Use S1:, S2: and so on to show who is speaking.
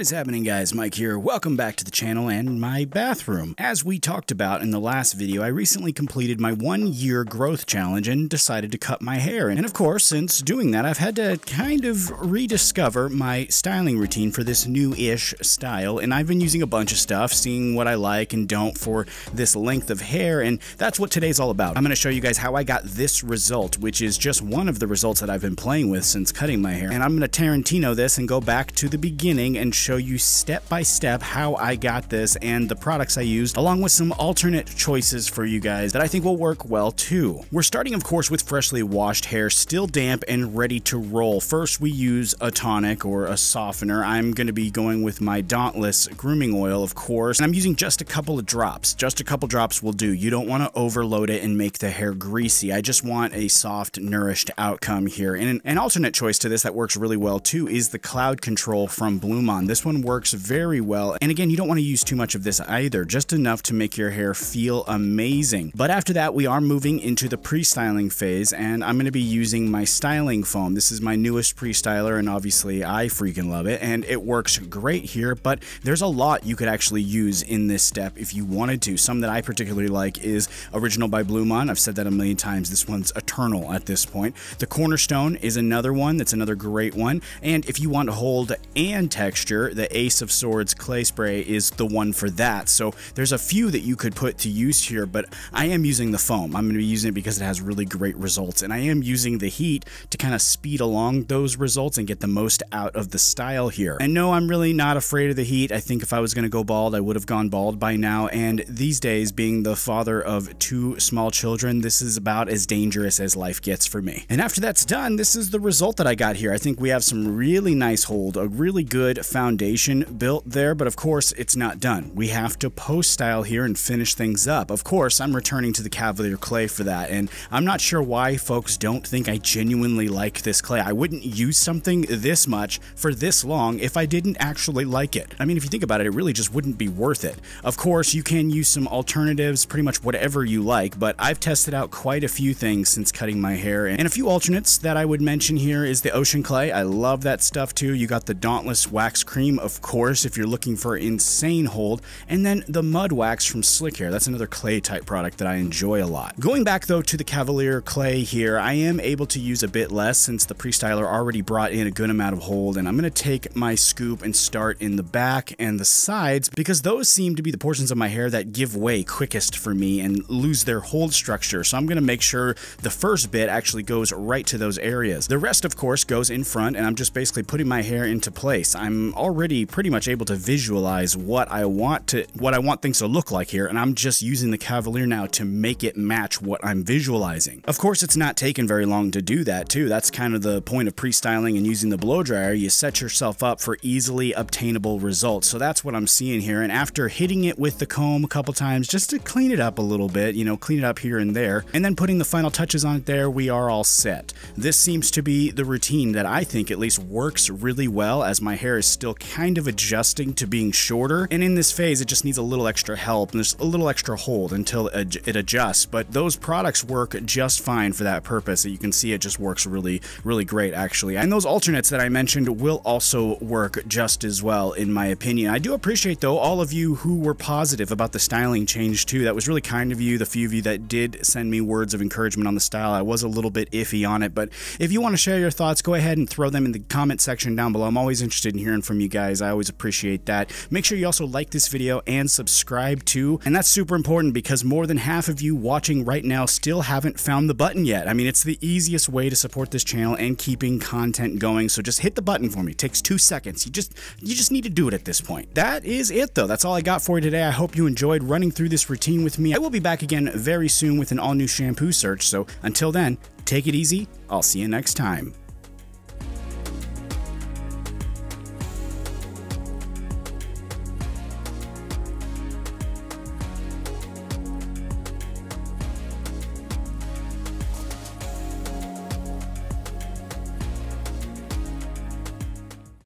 S1: What is happening guys, Mike here. Welcome back to the channel and my bathroom. As we talked about in the last video, I recently completed my one year growth challenge and decided to cut my hair. And of course, since doing that, I've had to kind of rediscover my styling routine for this new-ish style. And I've been using a bunch of stuff, seeing what I like and don't for this length of hair. And that's what today's all about. I'm going to show you guys how I got this result, which is just one of the results that I've been playing with since cutting my hair. And I'm going to Tarantino this and go back to the beginning and show you step by step how I got this and the products I used, along with some alternate choices for you guys that I think will work well too. We're starting, of course, with freshly washed hair, still damp and ready to roll. First, we use a tonic or a softener. I'm going to be going with my Dauntless grooming oil, of course, and I'm using just a couple of drops. Just a couple drops will do. You don't want to overload it and make the hair greasy. I just want a soft, nourished outcome here. And an, an alternate choice to this that works really well too is the Cloud Control from Blumaan. This one works very well. And again, you don't want to use too much of this either, just enough to make your hair feel amazing. But after that, we are moving into the pre-styling phase, and I'm going to be using my styling foam. This is my newest pre-styler, and obviously I freaking love it, and it works great here, but there's a lot you could actually use in this step if you wanted to. Some that I particularly like is Original by Blumaan. I've said that a million times. This one's eternal at this point. The Cornerstone is another one that's another great one. And if you want hold and texture, the Ace of Swords Clay Spray is the one for that. So there's a few that you could put to use here, but I am using the foam. I'm going to be using it because it has really great results. And I am using the heat to kind of speed along those results and get the most out of the style here. And no, I'm really not afraid of the heat. I think if I was going to go bald, I would have gone bald by now. And these days, being the father of two small children, this is about as dangerous as life gets for me. And after that's done, this is the result that I got here. I think we have some really nice hold, a really good foundation built there, but of course it's not done. We have to post style here and finish things up. Of course, I'm returning to the Cavalier clay for that, and I'm not sure why folks don't think I genuinely like this clay. I wouldn't use something this much for this long if I didn't actually like it. I mean, if you think about it, it really just wouldn't be worth it. Of course, you can use some alternatives, pretty much whatever you like, but I've tested out quite a few things since cutting my hair, and a few alternates that I would mention here is the Ocean Clay. I love that stuff too. You got the Dauntless Wax Cream, of course, if you're looking for insane hold. And then the Mud Wax from Slick Hair. That's another clay type product that I enjoy a lot. Going back though to the Cavalier clay here, I am able to use a bit less since the pre-styler already brought in a good amount of hold. And I'm to take my scoop and start in the back and the sides because those seem to be the portions of my hair that give way quickest for me and lose their hold structure. So I'm to make sure the first bit actually goes right to those areas. The rest, of course, goes in front and I'm just basically putting my hair into place. I'm already pretty much much able to visualize what I want to what I want things to look like here and I'm just using the Cavalier now to make it match what I'm visualizing. Of course it's not taken very long to do that too. That's kind of the point of pre-styling and using the blow dryer. You set yourself up for easily obtainable results. So that's what I'm seeing here and after hitting it with the comb a couple times just to clean it up a little bit, you know, clean it up here and there and then putting the final touches on it there, we are all set. This seems to be the routine that I think at least works really well as my hair is still kind of adjusting to being shorter. And in this phase, it just needs a little extra help and there's a little extra hold until it adjusts. But those products work just fine for that purpose. You can see it just works really, really great actually. And those alternates that I mentioned will also work just as well in my opinion. I do appreciate though all of you who were positive about the styling change too. That was really kind of you. The few of you that did send me words of encouragement on the style. I was a little bit iffy on it, but if you want to share your thoughts, go ahead and throw them in the comment section down below. I'm always interested in hearing from you guys. I always appreciate that. Make sure you also like this video and subscribe too. And that's super important because more than half of you watching right now still haven't found the button yet. I mean, it's the easiest way to support this channel and keeping content going. So just hit the button for me. It takes two seconds. You just you just need to do it at this point. That is it though. That's all I got for you today. I hope you enjoyed running through this routine with me. I will be back again very soon with an all new shampoo search. So until then, take it easy. I'll see you next time.